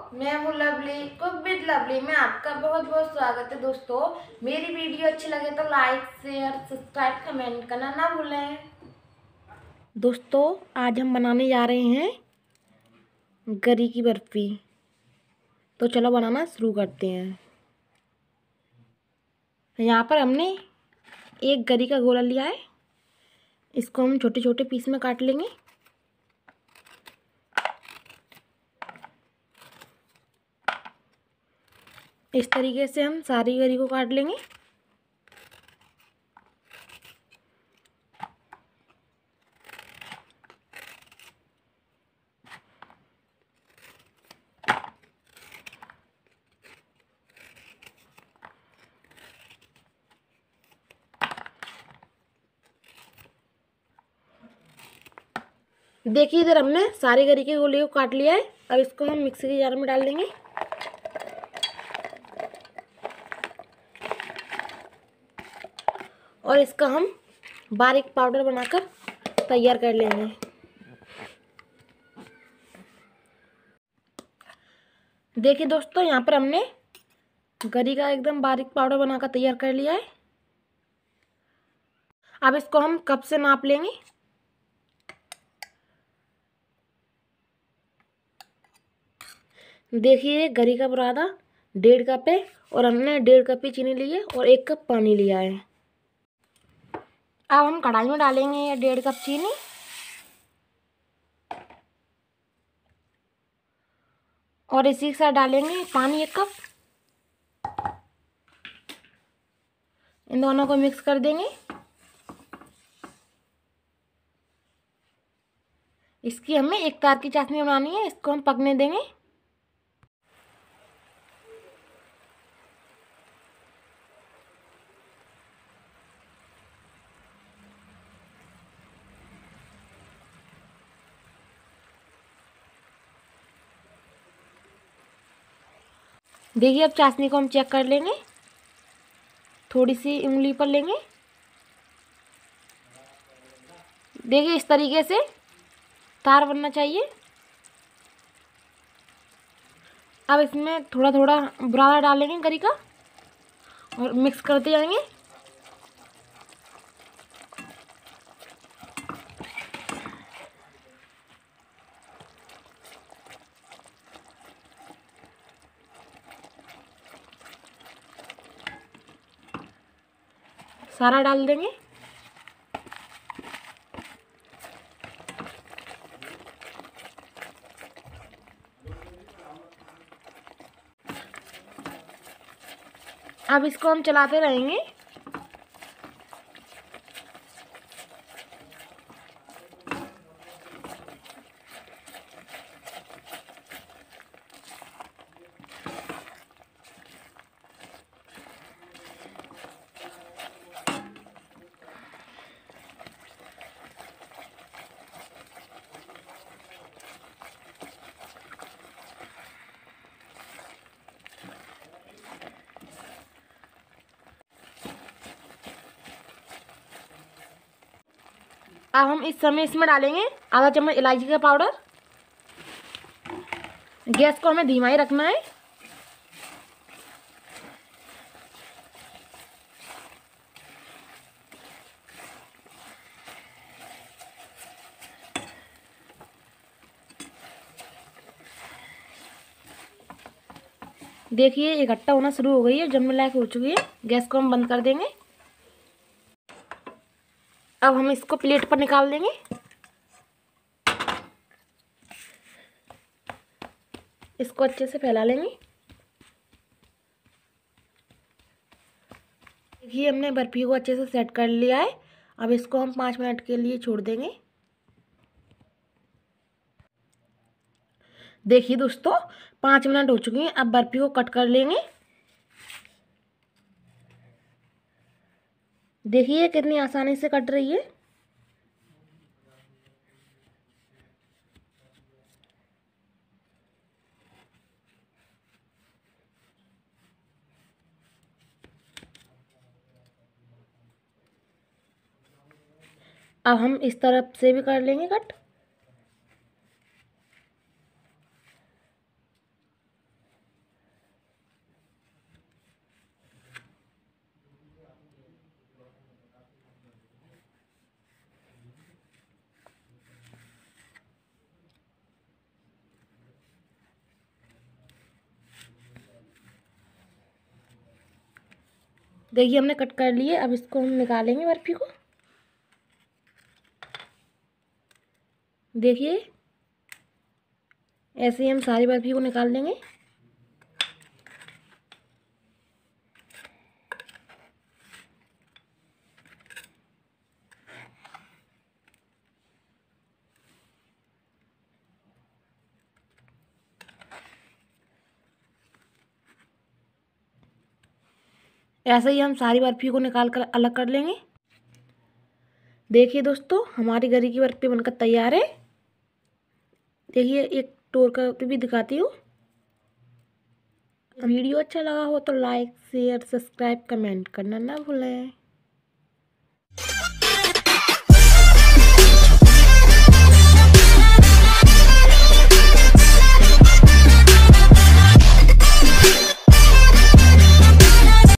Cook with lovely. में आपका बहुत बहुत स्वागत है दोस्तों। मेरी वीडियो अच्छी लगे तो लाइक शेयर सब्सक्राइब कमेंट करना ना भूलें। दोस्तों, आज हम बनाने जा रहे हैं गरी की बर्फ़ी। तो चलो बनाना शुरू करते हैं। यहाँ पर हमने एक गरी का गोला लिया है। इसको हम छोटे छोटे पीस में काट लेंगे। इस तरीके से हम सारी गरी को काट लेंगे। देखिए इधर हमने सारी गरी के गोली को काट लिया है। अब इसको हम मिक्सी के जार में डाल देंगे। और इसका हम बारीक पाउडर बनाकर तैयार कर लेंगे। देखिए दोस्तों, यहाँ पर हमने गरी का एकदम बारीक पाउडर बनाकर तैयार कर लिया है। अब इसको हम कप से नाप लेंगे। देखिए गरी का बुरादा डेढ़ कप है और हमने डेढ़ कप ही चीनी ली है और एक कप पानी लिया है। अब हम कढ़ाई में डालेंगे डेढ़ कप चीनी। और इसी के साथ डालेंगे पानी एक कप। इन दोनों को मिक्स कर देंगे। इसकी हमें एक तार की चाशनी बनानी है, इसको हम पकने देंगे। देखिए, अब चाशनी को हम चेक कर लेंगे। थोड़ी सी उंगली पर लेंगे। देखिए, इस तरीके से तार बनना चाहिए। अब इसमें थोड़ा थोड़ा बुरादा डालेंगे करी का और मिक्स करते जाएँगे। सारा डाल देंगे। अब इसको हम चलाते रहेंगे। अब हम इस समय इसमें डालेंगे आधा चम्मच इलायची का पाउडर। गैस को हमें धीमा ही रखना है। देखिए इकट्ठा होना शुरू हो गई है जमने लायक हो चुकी है। गैस को हम बंद कर देंगे। अब हम इसको प्लेट पर निकाल देंगे। इसको अच्छे से फैला लेंगे। देखिए, हमने बर्फ़ी को अच्छे से सेट कर लिया है। अब इसको हम पाँच मिनट के लिए छोड़ देंगे। देखिए दोस्तों, पाँच मिनट हो चुके हैं। अब बर्फ़ी को कट कर लेंगे। देखिए कितनी आसानी से कट रही है। अब हम इस तरफ़ से भी कर लेंगे कट। देखिए हमने कट कर लिए, अब इसको हम निकालेंगे बर्फ़ी को। देखिए, ऐसे ही हम सारी बर्फ़ी को निकाल लेंगे। ऐसे ही हम सारी बर्फ़ी को निकाल कर अलग कर लेंगे। देखिए दोस्तों, हमारी गरी की बर्फ़ी बनकर तैयार है। देखिए, एक टोर कर भी दिखाती हूँ। वीडियो अच्छा लगा हो तो लाइक, शेयर, सब्सक्राइब, कमेंट करना ना भूलें।